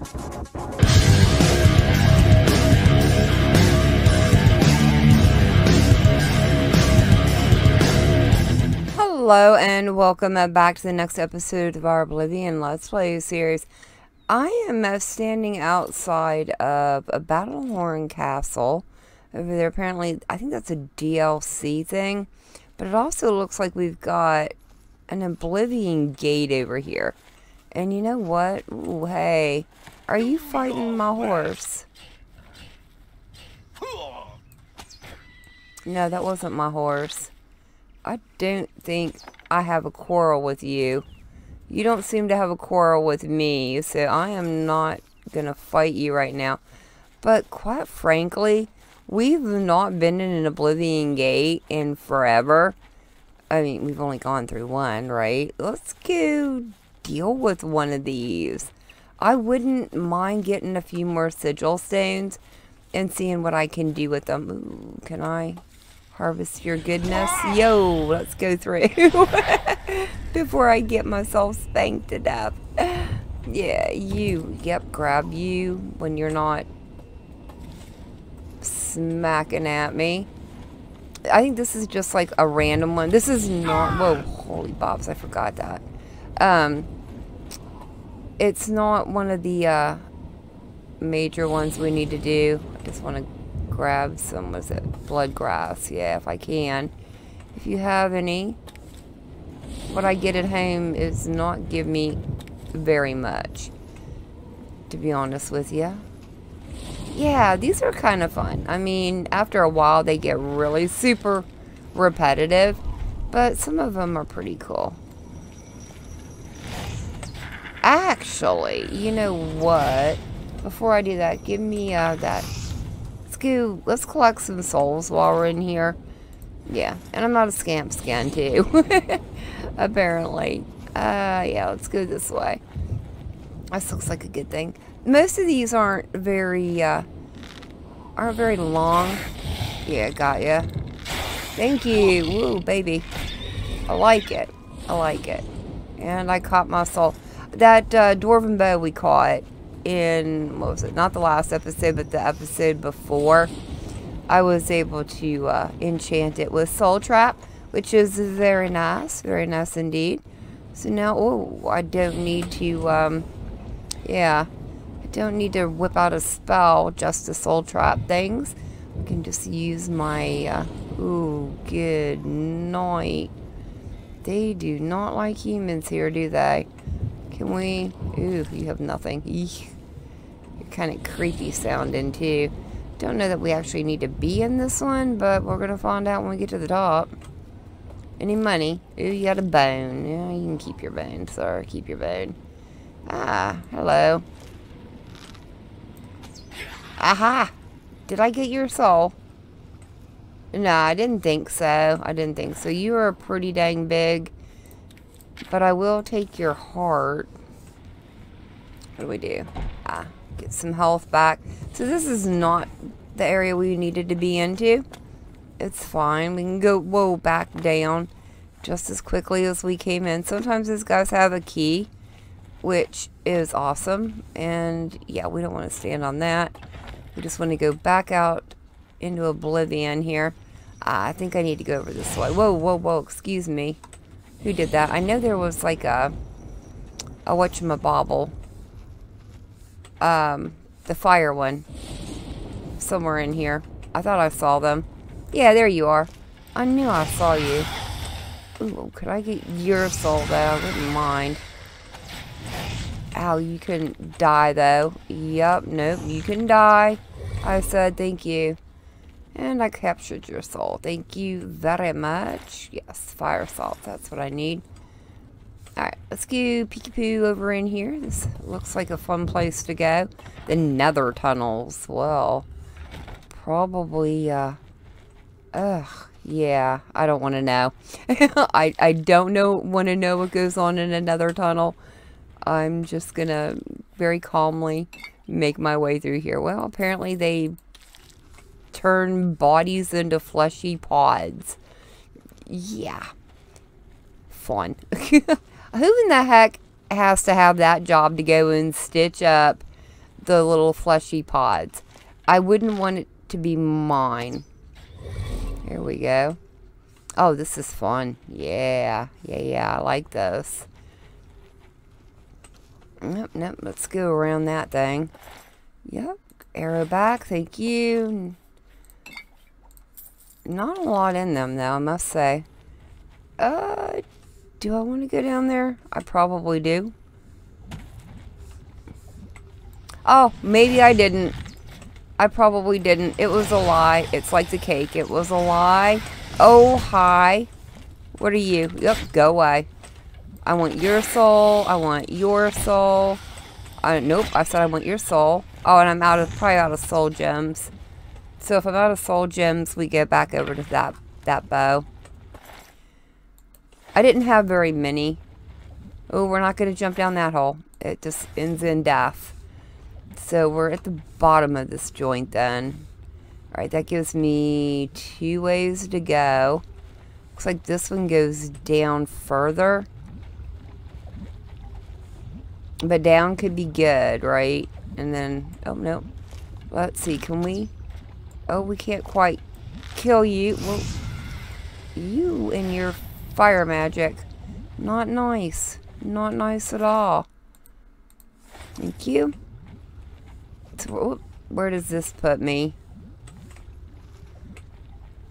Hello and welcome back to the next episode of our Oblivion Let's Play series. I am standing outside of a Battlehorn Castle over there. Apparently, I think that's a DLC thing, but it also looks like we've got an Oblivion Gate over here. And you know what? Ooh, hey, are you fighting my horse? No, that wasn't my horse. I don't think I have a quarrel with you. You don't seem to have a quarrel with me, so I am not going to fight you right now. But quite frankly, we've not been in an Oblivion Gate in forever. I mean, we've only gone through one, right? Let's go deal with one of these. I wouldn't mind getting a few more sigil stones and seeing what I can do with them. Ooh, can I harvest your goodness. Yo, let's go through before I get myself spanked to death. Yeah, you. Yep, grab you when you're not smacking at me. I think this is just like a random one. This is not, whoa, holy bobs, I forgot that. Um, it's not one of the uh, major ones we need to do. I just want to grab some, was it blood grass? Yeah, if I can. If you have any, what I get at home is not give me very much, to be honest with you. Yeah, these are kind of fun. I mean, after a while, they get really super repetitive, but some of them are pretty cool. Actually, you know what? Before I do that, give me uh, that Let's go, let's collect some souls while we're in here. Yeah, and I'm not a scamp scan too, apparently. Uh, yeah, let's go this way. This looks like a good thing. Most of these aren't very, uh, aren't very long. Yeah, got ya. Thank you. Woo, baby. I like it. I like it. And I caught my soul. That uh, dwarven bow we caught in, what was it, not the last episode, but the episode before, I was able to uh, enchant it with Soul Trap, which is very nice, very nice indeed. So now, oh, I don't need to, um, yeah, I don't need to whip out a spell just to Soul Trap things. I can just use my, uh, ooh, good night. They do not like humans here, do they? Can we? Ooh, you have nothing. Eek. You're kind of creepy sounding too. Don't know that we actually need to be in this one, but we're going to find out when we get to the top. Any money? Ooh, you got a bone. Yeah, you can keep your bone, sir. Keep your bone. Ah, hello. Aha! Did I get your soul? No, I didn't think so. I didn't think so. You are pretty dang big. But I will take your heart. What do we do? Ah, get some health back. So this is not the area we needed to be into. It's fine. We can go, whoa, back down just as quickly as we came in. Sometimes these guys have a key, which is awesome. And yeah, we don't want to stand on that. We just want to go back out into oblivion here. Uh, I think I need to go over this way. Whoa, whoa, whoa, excuse me. Who did that? I know there was like a, a whatchamabobble. Um, the fire one. Somewhere in here. I thought I saw them. Yeah, there you are. I knew I saw you. Ooh, could I get your soul though? I wouldn't mind. Ow, you couldn't die though. Yep, nope, you can die. I said thank you. And I captured your soul. Thank you very much. Yes, fire salt. That's what I need. Alright, let's go peeky poo over in here. This looks like a fun place to go. The nether tunnels. Well, probably, uh, ugh, yeah, I don't want to know. I, I don't know, want to know what goes on in another tunnel. I'm just gonna very calmly make my way through here. Well, apparently they turn bodies into fleshy pods. Yeah. Fun. Who in the heck has to have that job to go and stitch up the little fleshy pods. I wouldn't want it to be mine. Here we go. Oh, this is fun. Yeah, yeah, yeah. I like this. Nope, nope. Let's go around that thing. Yep. Arrow back. Thank you. Not a lot in them, though, I must say. Uh, do I want to go down there? I probably do. Oh, maybe I didn't. I probably didn't. It was a lie. It's like the cake. It was a lie. Oh, hi. What are you? Yep, go away. I want your soul. I want your soul. Uh, nope, I said I want your soul. Oh, and I'm out of probably out of soul gems. So if I'm out of soul gems, we go back over to that that bow. I didn't have very many. Oh, we're not going to jump down that hole. It just ends in death. So we're at the bottom of this joint then. Alright, that gives me two ways to go. Looks like this one goes down further. But down could be good, right? And then, oh no. Let's see, can we? Oh, we can't quite kill you. Well, you and your fire magic. Not nice. Not nice at all. Thank you. So, where does this put me?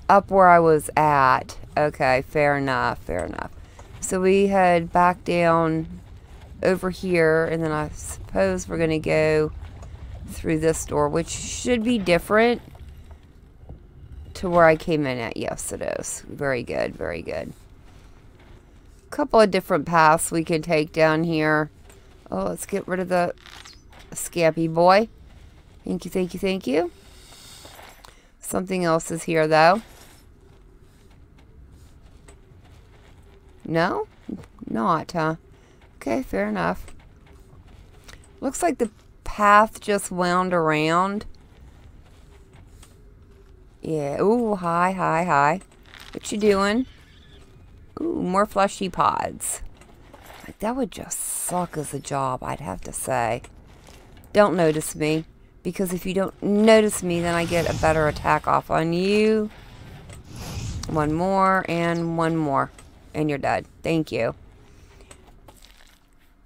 Up where I was at. Okay, fair enough, fair enough. So we head back down over here, and then I suppose we're going to go through this door, which should be different to where I came in at. Yes, it is. Very good, very good. A couple of different paths we can take down here. Oh, let's get rid of the scampy boy. Thank you, thank you, thank you. Something else is here, though. No? Not, huh? Okay, fair enough. Looks like the path just wound around. Yeah. Ooh, hi, hi, hi. What you doing? Ooh, more fleshy pods. Like, that would just suck as a job, I'd have to say. Don't notice me. Because if you don't notice me, then I get a better attack off on you. One more, and one more. And you're dead. Thank you.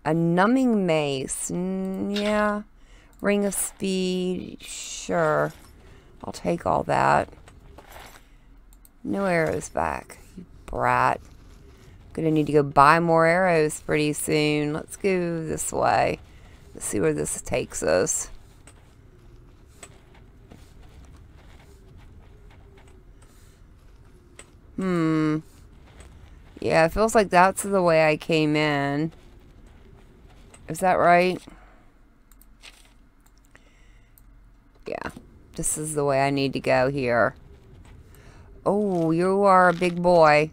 A numbing mace. Mm, yeah. Ring of speed. Sure. I'll take all that. No arrows back. You brat. Gonna need to go buy more arrows pretty soon. Let's go this way. Let's see where this takes us. Hmm. Yeah, it feels like that's the way I came in. Is that right? Yeah. This is the way I need to go here. Oh, you are a big boy.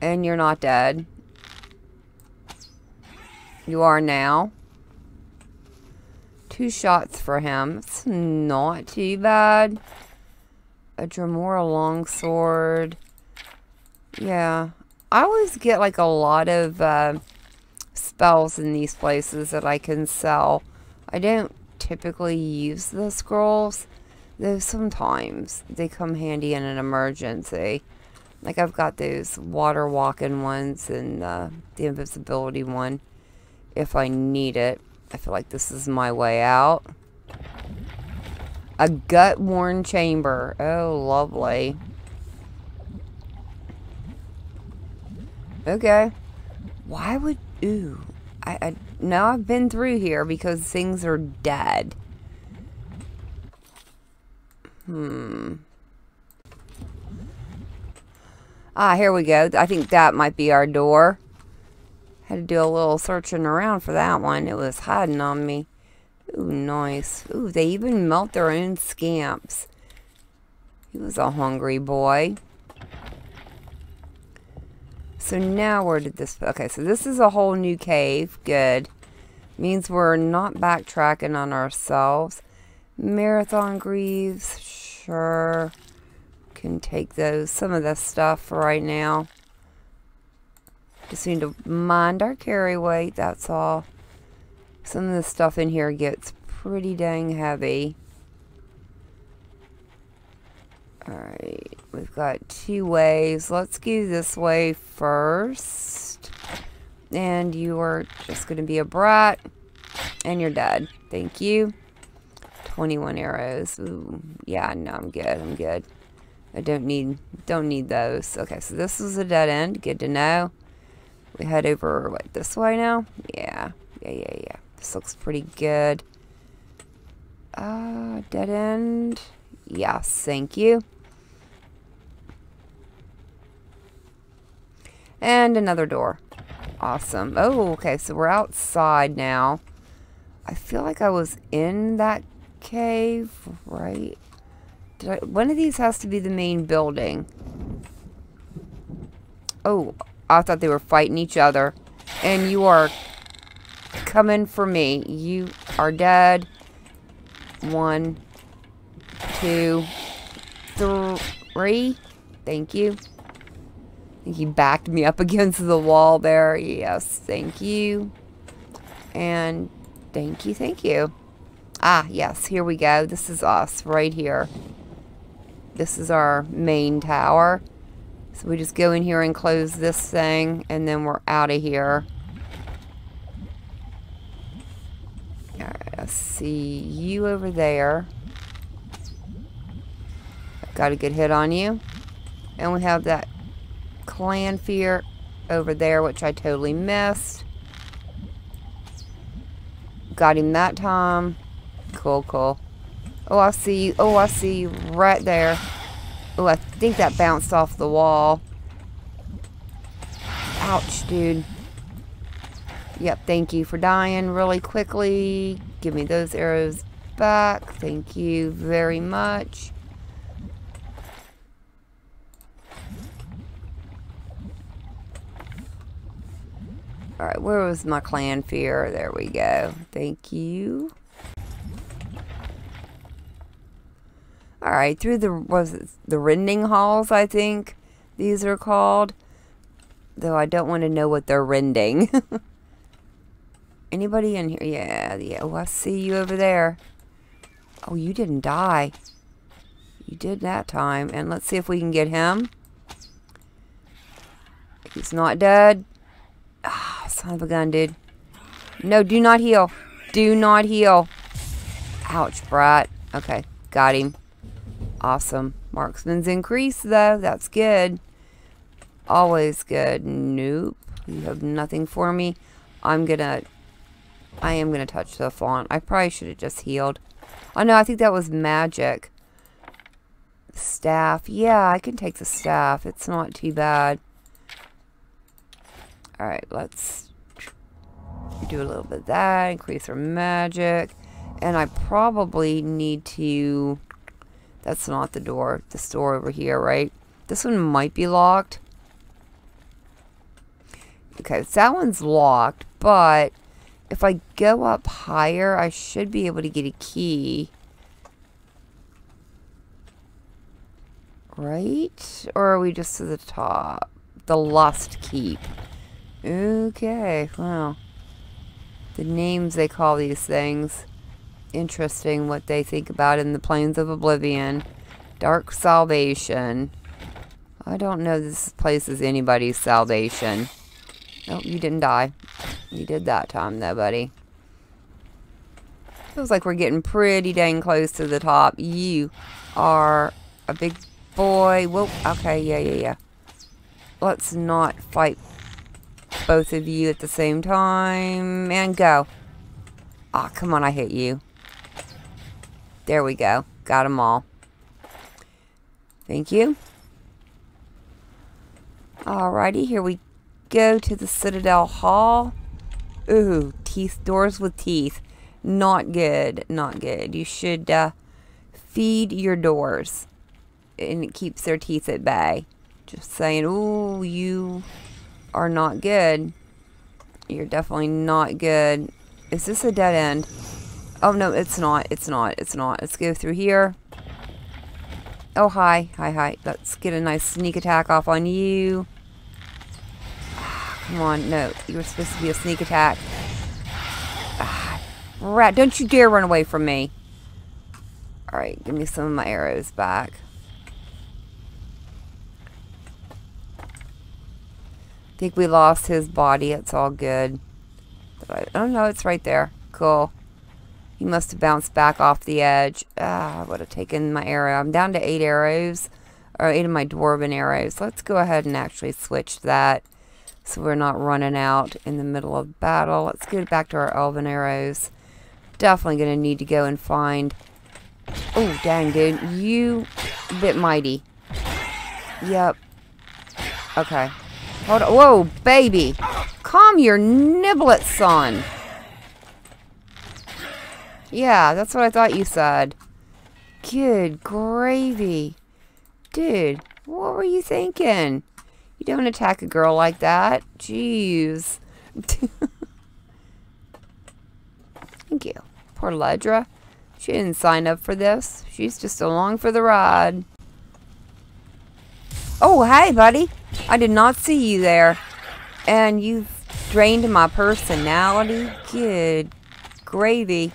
And you're not dead. You are now. Two shots for him. It's not too bad. A Dremora longsword. Yeah. I always get like a lot of uh, spells in these places that I can sell. I don't typically use the scrolls, though sometimes they come handy in an emergency. Like I've got those water walking ones and uh, the invisibility one if I need it. I feel like this is my way out. A gut-worn chamber. Oh, lovely. Okay. Why would... Ooh. I, I know I've been through here because things are dead. Hmm. Ah, here we go. I think that might be our door. Had to do a little searching around for that one. It was hiding on me. Ooh, nice. Ooh, they even melt their own scamps. He was a hungry boy. So now where did this... Okay, so this is a whole new cave. Good. Means we're not backtracking on ourselves. Marathon Greaves. Sure. Can take those. Some of this stuff for right now. Just need to mind our carry weight. That's all. Some of the stuff in here gets pretty dang heavy. Alright, we've got two ways. Let's go this way first. And you are just going to be a brat. And you're dead. Thank you. 21 arrows. Ooh, yeah, no, I'm good. I'm good. I don't need don't need those. Okay, so this is a dead end. Good to know. We head over what this way now? Yeah. Yeah, yeah, yeah. This looks pretty good. Uh dead end. Yes, thank you. And another door. Awesome. Oh, okay, so we're outside now. I feel like I was in that cave, right? Did I, one of these has to be the main building. Oh, I thought they were fighting each other. And you are coming for me. You are dead. One, two, three. Thank you he backed me up against the wall there. Yes, thank you. And thank you, thank you. Ah, yes, here we go. This is us right here. This is our main tower. So we just go in here and close this thing, and then we're out of here. Alright, I see you over there. Got a good hit on you. And we have that Clannfear over there, which I totally missed. Got him that time. Cool, cool. Oh, I see you. Oh, I see you right there. Oh, I think that bounced off the wall. Ouch, dude. Yep, thank you for dying really quickly. Give me those arrows back. Thank you very much. Alright, where was my Clannfear? There we go. Thank you. Alright, through the, was it the rending halls, I think these are called. Though I don't want to know what they're rending. Anybody in here? Yeah, yeah. Oh, I see you over there. Oh, you didn't die. You did that time. And let's see if we can get him. He's not dead. Ah, son of a gun, dude. No, do not heal. Do not heal. Ouch, brat. Okay, got him. Awesome. Marksman's increased, though. That's good. Always good. Nope. You have nothing for me. I'm gonna... I am gonna touch the font. I probably should have just healed. Oh, no, I think that was magic. Staff. Yeah, I can take the staff. It's not too bad. Alright, let's do a little bit of that, increase our magic. And I probably need to... That's not the door. This door over here, right? This one might be locked. Okay, so that one's locked, but if I go up higher, I should be able to get a key. Right? Or are we just to the top? The Lust Keep. Okay, wow. The names they call these things. Interesting what they think about in the Plains of Oblivion. Dark Salvation. I don't know this place is anybody's salvation. Oh, you didn't die. You did that time, though, buddy. Feels like we're getting pretty dang close to the top. You are a big boy. Whoa, okay, yeah, yeah, yeah. Let's not fight both of you at the same time. And go. Aw, oh, come on, I hit you. There we go. Got them all. Thank you. Alrighty, here we go to the Citadel Hall. Ooh, teeth, doors with teeth. Not good, not good. You should uh, feed your doors. And it keeps their teeth at bay. Just saying, ooh, you are not good. You're definitely not good. Is this a dead end? Oh, no, it's not. It's not. It's not. Let's go through here. Oh, hi. Hi, hi. Let's get a nice sneak attack off on you. come on. No, you were supposed to be a sneak attack. Ah, Rat, don't you dare run away from me. Alright, give me some of my arrows back. Think we lost his body. It's all good. I, oh no, it's right there. Cool. He must have bounced back off the edge. Ah, I would have taken my arrow. I'm down to eight arrows. Or eight of my dwarven arrows. Let's go ahead and actually switch that. So we're not running out in the middle of battle. Let's get back to our elven arrows. Definitely going to need to go and find... Oh, dang, dude. You bit mighty. Yep. Okay. Hold on. Whoa, baby. Calm your niblet, son. Yeah, that's what I thought you said. Good gravy. Dude, what were you thinking? You don't attack a girl like that. Jeez. Thank you. Poor Ledra. She didn't sign up for this. She's just along for the ride. Oh, hey, buddy. I did not see you there. And you've drained my personality. Good gravy.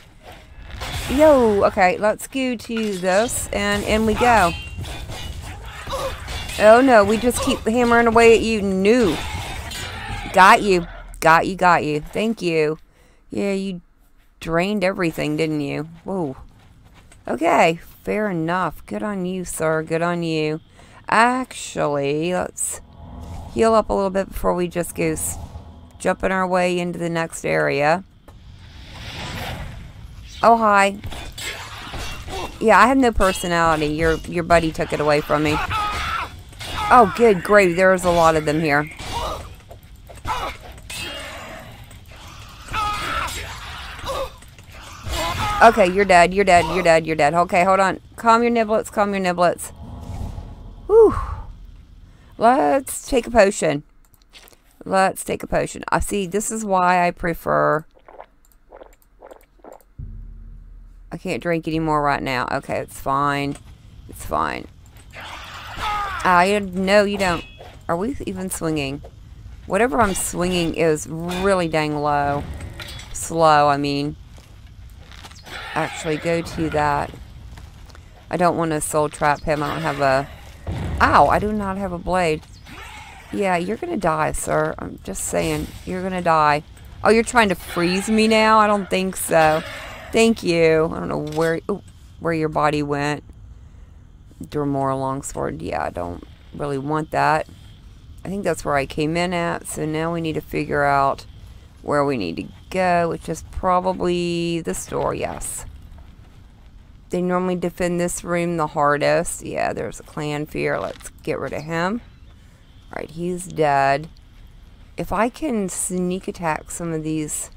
Yo, okay, let's go to this, and in we go. Oh no, we just keep hammering away at you. New. Got you. Got you, got you. Thank you. Yeah, you drained everything, didn't you? Whoa. Okay, fair enough. Good on you, sir. Good on you. Actually, let's heal up a little bit before we just go jumping our way into the next area. Oh, hi. Yeah, I have no personality. Your your buddy took it away from me. Oh, good, great. There's a lot of them here. Okay, you're dead, you're dead, you're dead, you're dead. Okay, hold on. Calm your niblets, calm your niblets. Whew. Let's take a potion. Let's take a potion. I see, this is why I prefer... I can't drink anymore right now. Okay, it's fine. It's fine. I uh, no, you don't. Are we even swinging? Whatever I'm swinging is really dang low. Slow, I mean. Actually, go to that. I don't want to soul trap him. I don't have a Ow, I do not have a blade. Yeah, you're gonna die, sir. I'm just saying. You're gonna die. Oh, you're trying to freeze me now? I don't think so. Thank you. I don't know where ooh, where your body went. Dremora Longsword. Yeah, I don't really want that. I think that's where I came in at. So now we need to figure out where we need to go, which is probably the store, yes. They normally defend this room the hardest. Yeah, there's a Clannfear. Let's get rid of him. Alright, he's dead. If I can sneak attack some of these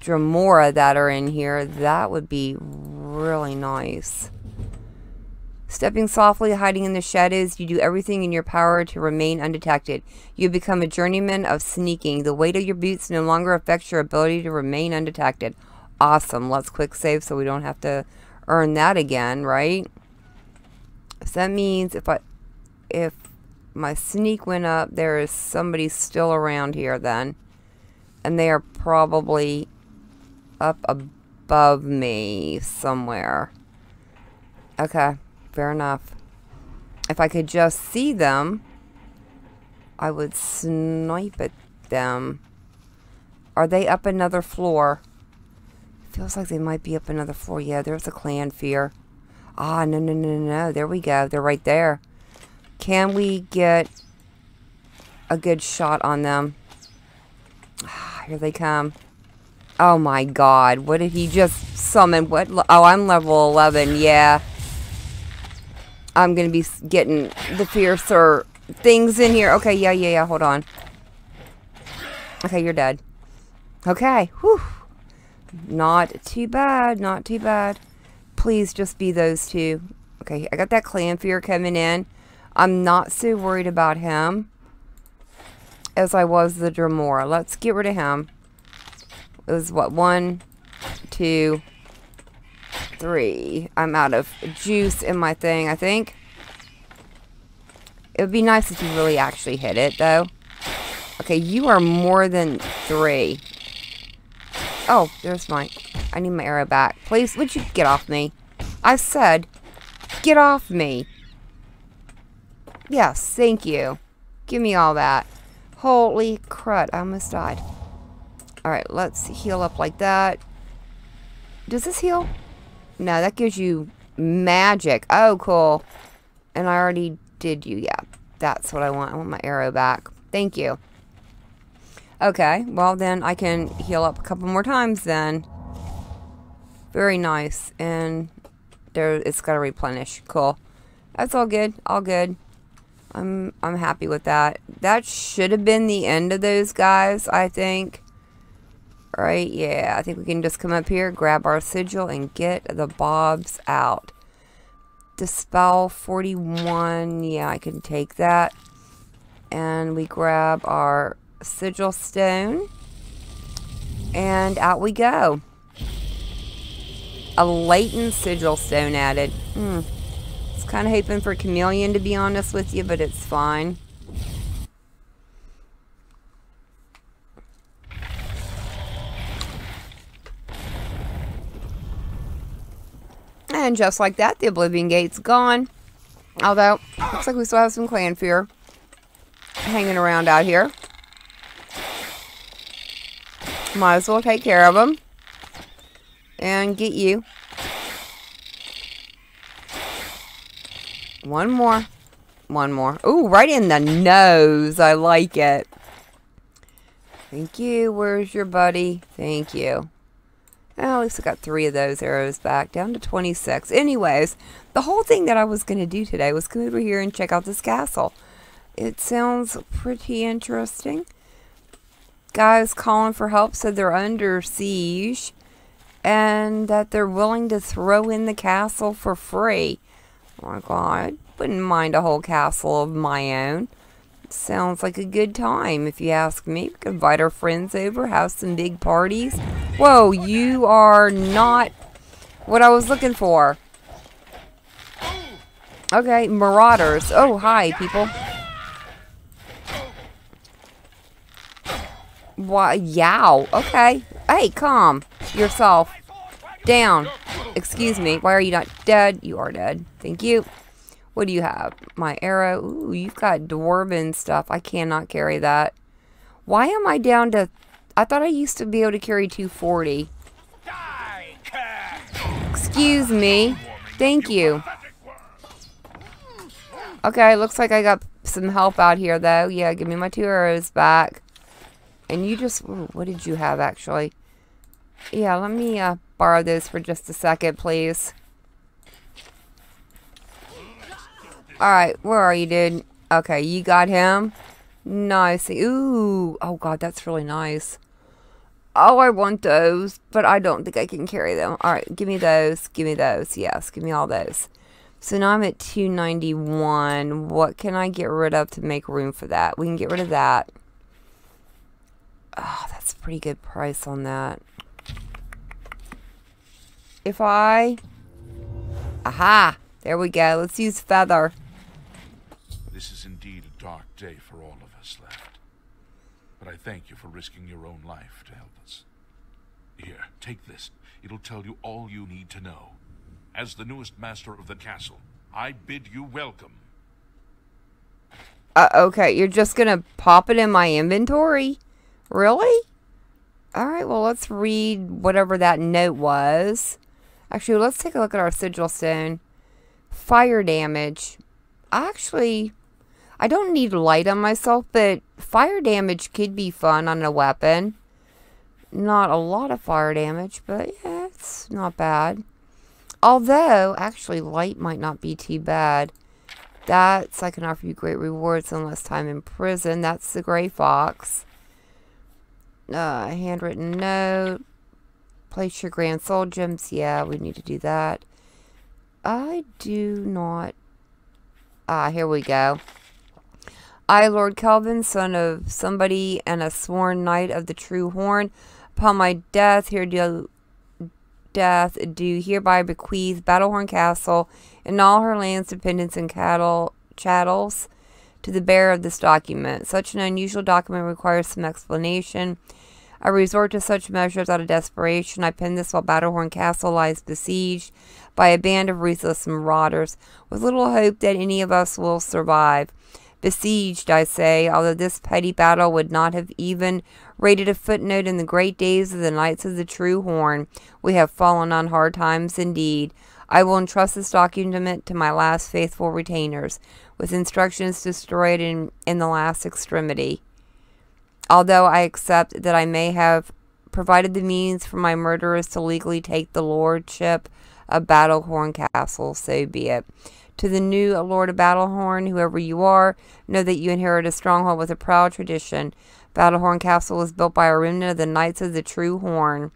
Dremora that are in here, that would be really nice. Stepping softly, hiding in the shadows, you do everything in your power to remain undetected. You become a journeyman of sneaking. The weight of your boots no longer affects your ability to remain undetected. Awesome. Let's quick save so we don't have to earn that again, right? So that means if I, if my sneak went up, there is somebody still around here then. And they are probably up above me somewhere. Okay, fair enough. If I could just see them, I would snipe at them. Are they up another floor? Feels like they might be up another floor. Yeah, there's a Clannfear. Ah, no, no, no, no. No. There we go. They're right there. Can we get a good shot on them? Ah, here they come. Oh my god. What did he just summon? What? Oh, I'm level 11. Yeah. I'm going to be getting the fiercer things in here. Okay, yeah, yeah, yeah. Hold on. Okay, you're dead. Okay. Whew. Not too bad, not too bad. Please just be those two. Okay, I got that Clannfear coming in. I'm not so worried about him as I was the Dremora. Let's get rid of him. It was what, one, two, three. I'm out of juice in my thing, I think. It would be nice if you really actually hit it, though. Okay, you are more than three. Oh, there's my I need my arrow back. Please, would you get off me? I said, get off me. Yes, thank you. Give me all that. Holy crud, I almost died. Alright, let's heal up like that. Does this heal? No, that gives you magic. Oh, cool. And I already did you. Yeah, that's what I want. I want my arrow back. Thank you. Okay, well then I can heal up a couple more times then. Very nice. And there it's got to replenish. Cool. That's all good. All good. I'm I'm happy with that. That should have been the end of those guys, I think. Right? Yeah, I think we can just come up here, grab our sigil, and get the bobs out. Dispel 41. Yeah, I can take that. And we grab our sigil stone. And out we go. A latent sigil stone added. Hmm. It's kind of hoping for chameleon to be honest with you, but it's fine. And just like that, the Oblivion Gate's gone. Although, looks like we still have some Clannfear hanging around out here. Might as well take care of them. And get you. One more. One more. Ooh, right in the nose. I like it. Thank you. Where's your buddy? Thank you. Well, at least I got three of those arrows back, down to 26. Anyways, the whole thing that I was going to do today was come over here and check out this castle. It sounds pretty interesting. Guys calling for help said they're under siege and that they're willing to throw in the castle for free. Oh my god, wouldn't mind a whole castle of my own. Sounds like a good time, if you ask me. We could invite our friends over, have some big parties. Whoa, you are not what I was looking for. Okay, marauders. Oh, hi, people. Why, yow. Okay. Hey, calm yourself. Down. Excuse me. Why are you not dead? You are dead. Thank you. What do you have? My arrow. Ooh, you've got dwarven stuff. I cannot carry that. Why am I down to... I thought I used to be able to carry 240. Excuse me. Thank you. Okay, looks like I got some help out here, though. Yeah, give me my two arrows back. And you just... What did you have, actually? Yeah, let me uh, borrow those for just a second, please. Alright, where are you, dude? Okay, you got him. Nice. Ooh. Oh, God, that's really nice. Oh, I want those, but I don't think I can carry them. Alright, give me those. Give me those. Yes, give me all those. So now I'm at 291. What can I get rid of to make room for that? We can get rid of that. Oh, that's a pretty good price on that. If I... Aha! There we go. Let's use feather. This is indeed a dark day for all of us left. But I thank you for risking your own life to help us. Here, take this. It'll tell you all you need to know. As the newest master of the castle, I bid you welcome. Uh, okay, you're just gonna pop it in my inventory? Really? Alright, well, let's read whatever that note was. Actually, let's take a look at our sigil stone. Fire damage. Actually, I don't need light on myself, but fire damage could be fun on a weapon. Not a lot of fire damage, but yeah, it's not bad. Although, actually, light might not be too bad. That's, I can offer you great rewards and less time in prison. That's the Gray Fox. Uh, handwritten note. Place your grand soul gems. Yeah, we need to do that. I do not... Ah, here we go. I, Lord Kelvin, son of somebody and a sworn knight of the true horn, upon my death here do death do hereby bequeath Battlehorn Castle and all her lands, dependents, and cattle chattels to the bearer of this document. Such an unusual document requires some explanation. I resort to such measures out of desperation. I pen this while Battlehorn Castle lies besieged by a band of ruthless marauders, with little hope that any of us will survive. Besieged, I say, although this petty battle would not have even rated a footnote in the great days of the Knights of the True Horn. We have fallen on hard times indeed. I will entrust this document to my last faithful retainers, with instructions to destroy it in, in the last extremity. Although I accept that I may have provided the means for my murderers to legally take the lordship of Battlehorn Castle, so be it. To the new Lord of Battlehorn, whoever you are, know that you inherit a stronghold with a proud tradition. Battlehorn Castle was built by a remnant of the Knights of the True Horn,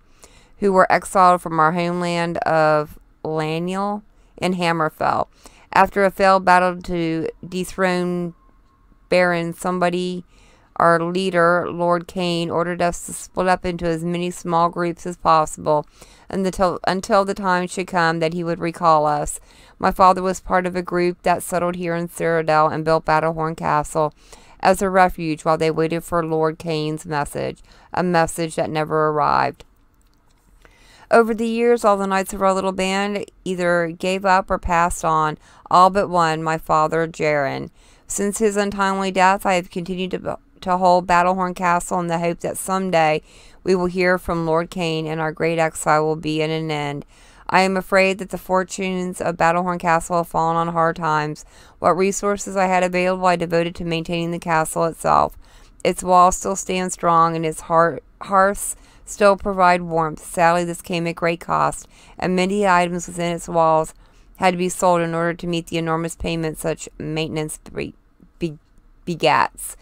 who were exiled from our homeland of Laniel and Hammerfell. After a failed battle to dethrone Baron somebody, our leader, Lord Kane, ordered us to split up into as many small groups as possible until, until the time should come that he would recall us. My father was part of a group that settled here in Cyrodiil and built Battlehorn Castle as a refuge while they waited for Lord Kane's message, a message that never arrived. Over the years, all the knights of our little band either gave up or passed on, all but one, my father, Jaren. Since his untimely death, I have continued to, to hold Battlehorn Castle in the hope that someday we will hear from Lord Kane and our great exile will be at an end. I am afraid that the fortunes of Battlehorn Castle have fallen on hard times. What resources I had available I devoted to maintaining the castle itself. Its walls still stand strong and its hearths still provide warmth. Sadly, this came at great cost, and many items within its walls had to be sold in order to meet the enormous payments such maintenance be- be- begats.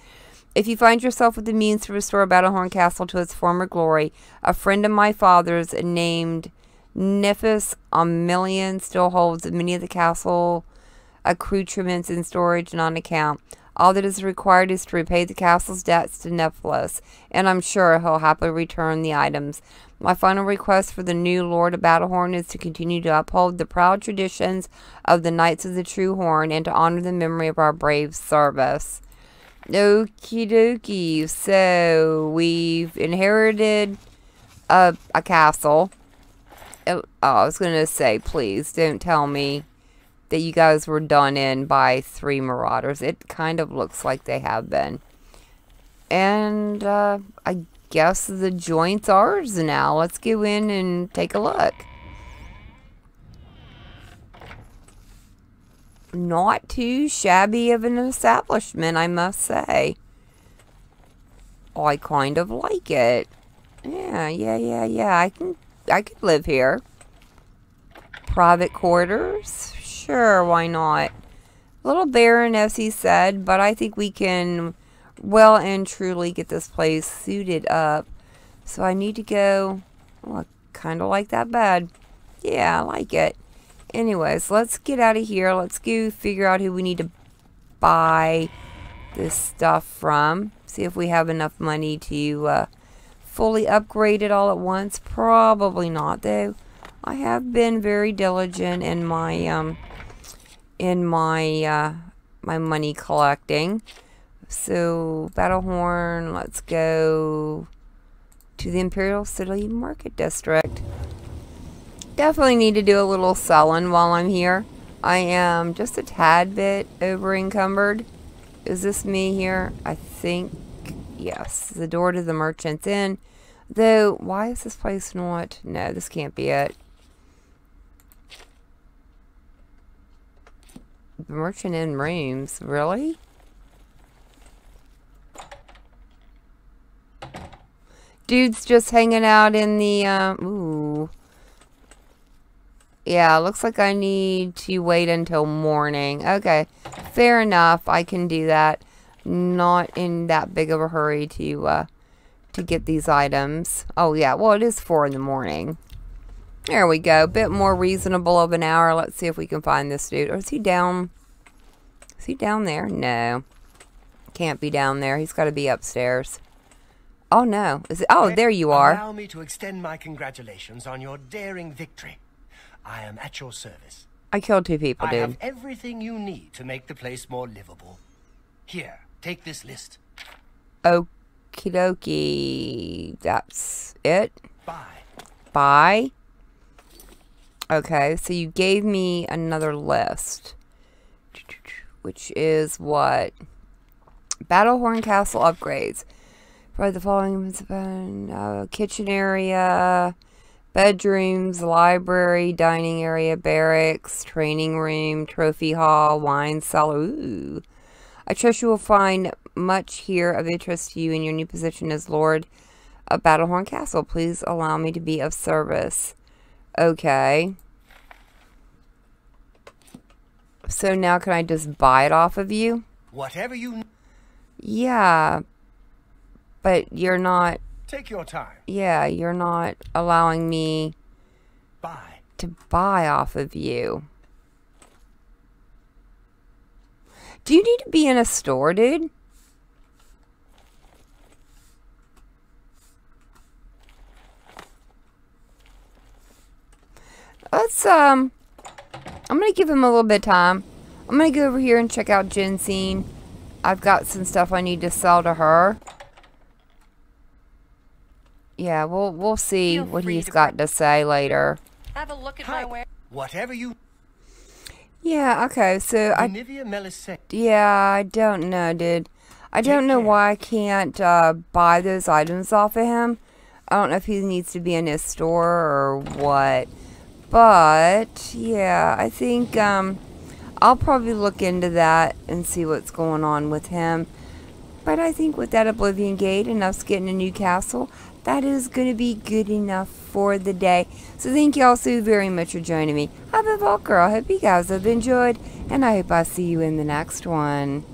If you find yourself with the means to restore Battlehorn Castle to its former glory, a friend of my father's named Nifus Aemilion still holds many of the castle accoutrements in storage and on account. All that is required is to repay the castle's debts to Niflus, and I'm sure he'll happily return the items. My final request for the new Lord of Battlehorn is to continue to uphold the proud traditions of the Knights of the True Horn and to honor the memory of our brave service. Okie dokie. So we've inherited a, a castle. Oh, I was going to say, please don't tell me that you guys were done in by three marauders. It kind of looks like they have been. And uh, I guess the joint's ours now. Let's go in and take a look. Not too shabby of an establishment, I must say. I kind of like it. Yeah, yeah, yeah, yeah. I can I could live here. Private quarters? Sure, why not? A little barren, as he said, but I think we can well and truly get this place suited up. So I need to go, oh, well, kind of like that bed. Yeah, I like it. Anyways, let's get out of here. Let's go figure out who we need to buy this stuff from. See if we have enough money to uh, fully upgrade it all at once. Probably not, though. I have been very diligent in my um, in my uh, my money collecting. So Battlehorn, let's go to the Imperial City Market District. Definitely need to do a little selling while I'm here. I am just a tad bit over encumbered. Is this me here? I think yes. The door to the merchant's inn. Though, why is this place not? No, this can't be it. The merchant in rooms, really? Dude's just hanging out in the, um, ooh. Yeah, looks like I need to wait until morning. Okay, fair enough. I can do that. Not in that big of a hurry to, uh, to get these items. Oh, yeah, well, it is 4 in the morning. There we go. Bit more reasonable of an hour. Let's see if we can find this dude. Or is he down? Is he down there? No. Can't be down there. He's got to be upstairs. Oh, no. Is it? Oh, there you are. Allow me to extend my congratulations on your daring victory. I am at your service. I killed two people, dude. I have everything you need to make the place more livable. Here, take this list. Okie dokie. That's it. Bye. Bye. Okay, so you gave me another list. Which is what? Battlehorn Castle upgrades. For the following uh, kitchen area, bedrooms, library, dining area, barracks, training room, trophy hall, wine cellar. Ooh. I trust you will find much here of interest to you in your new position as Lord of Battlehorn Castle. Please allow me to be of service. Okay. So now can I just buy it off of you? Whatever you... Yeah. But you're not... Take your time. Yeah, you're not allowing me... Bye. To buy off of you. Do you need to be in a store, dude? Let's, um... I'm gonna give him a little bit of time. I'm gonna go over here and check out Jensine. I've got some stuff I need to sell to her. Yeah, we'll we'll see Feel what free he's to got to say later. Have a look at Hi. my ware. Whatever you... Yeah, okay, so I Nivea Yeah, I don't know, dude. I don't know why I can't uh, buy those items off of him. I don't know if he needs to be in his store or what. But, yeah, I think um, I'll probably look into that and see what's going on with him. But I think with that Oblivion Gate and us getting a new castle, that is going to be good enough for the day. So thank you all so very much for joining me. I've been Vault Girl. I hope you guys have enjoyed, and I hope I see you in the next one.